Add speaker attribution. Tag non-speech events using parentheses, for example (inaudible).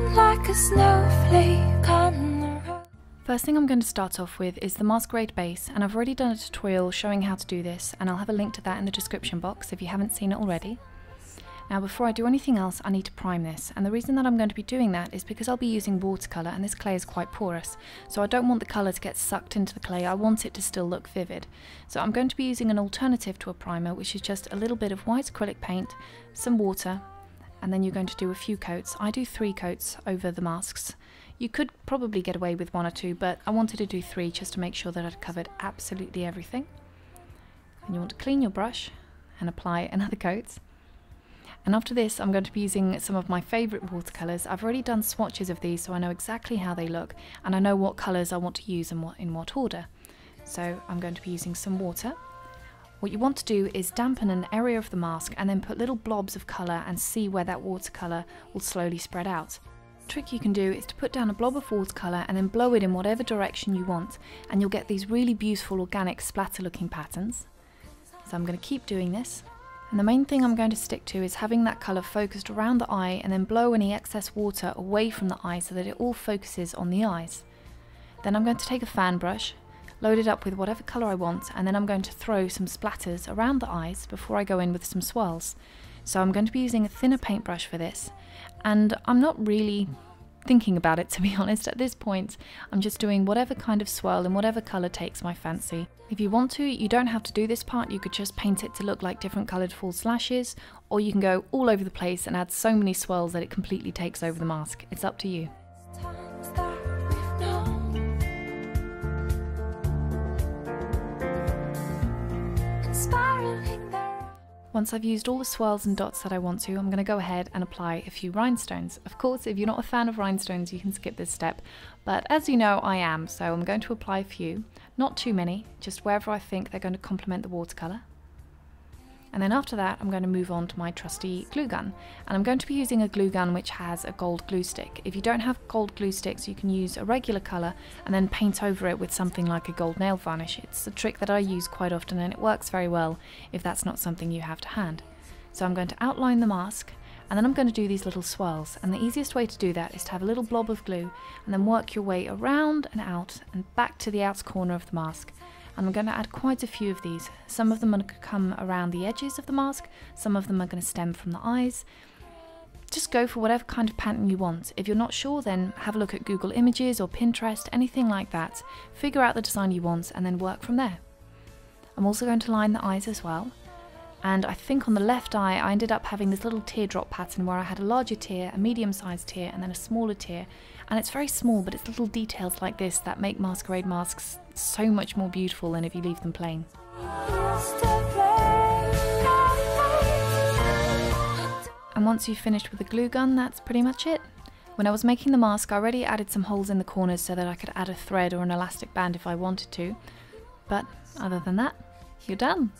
Speaker 1: Falling like a snowflake on the road.
Speaker 2: First thing I'm going to start off with is the Masquerade base and I've already done a tutorial showing how to do this and I'll have a link to that in the description box if you haven't seen it already. Now before I do anything else I need to prime this and the reason that I'm going to be doing that is because I'll be using watercolour and this clay is quite porous so I don't want the colour to get sucked into the clay, I want it to still look vivid. So I'm going to be using an alternative to a primer which is just a little bit of white acrylic paint, some water and then you're going to do a few coats. I do three coats over the masks. You could probably get away with one or two but I wanted to do three just to make sure that I'd covered absolutely everything. And you want to clean your brush and apply (laughs) another coat. And after this, I'm going to be using some of my favourite watercolours. I've already done swatches of these, so I know exactly how they look, and I know what colours I want to use and what in what order. So I'm going to be using some water. What you want to do is dampen an area of the mask and then put little blobs of colour and see where that watercolour will slowly spread out. The trick you can do is to put down a blob of watercolour and then blow it in whatever direction you want and you'll get these really beautiful organic splatter looking patterns. So I'm going to keep doing this and the main thing I'm going to stick to is having that colour focused around the eye and then blow any excess water away from the eye so that it all focuses on the eyes. Then I'm going to take a fan brush, load it up with whatever colour I want, and then I'm going to throw some splatters around the eyes before I go in with some swirls. So I'm going to be using a thinner paintbrush for this, and I'm not really thinking about it (laughs) to be honest. At this point, I'm just doing whatever kind of swirl and whatever colour takes my fancy. If you want to, you don't have to do this part, you could just paint it to look like different coloured false lashes, or you can go all over the place and add so many swirls that it completely takes over the mask. It's up to you. Once I've used all the swirls and dots that I want to, I'm going to go ahead and apply a few rhinestones. Of course, if you're not a fan of rhinestones, you can skip this step, but as you know, I am, so I'm going to apply a few. Not too many, just wherever I think they're going to complement the watercolour. And then after that, I'm going to move on to my trusty glue gun. And I'm going to be using a glue gun which has a gold glue stick. If you don't have gold glue sticks, you can use a regular colour and then paint over it with something like a gold nail varnish. It's a trick that I use quite often and it works very well if that's not something you have to hand. So I'm going to outline the mask and then I'm going to do these little swirls. And the easiest way to do that is to have a little blob of glue and then work your way around and out and back to the outer corner of the mask and I'm going to add quite a few of these. Some of them are going to come around the edges of the mask, some of them are going to stem from the eyes. Just go for whatever kind of pattern you want. If you're not sure, then have a look at Google Images or Pinterest, anything like that. Figure out the design you want and then work from there. I'm also going to line the eyes as well. And I think on the left eye, I ended up having this little teardrop pattern where I had a larger tear, a medium sized tear, and then a smaller tear. And it's very small, but it's little details like this that make masquerade masks so much more beautiful than if you leave them plain. And once you've finished with the glue gun, that's pretty much it. When I was making the mask, I already added some holes in the corners so that I could add a thread or an elastic band if I wanted to. But other than that, you're done.